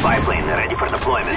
Spy plane ready for deployment.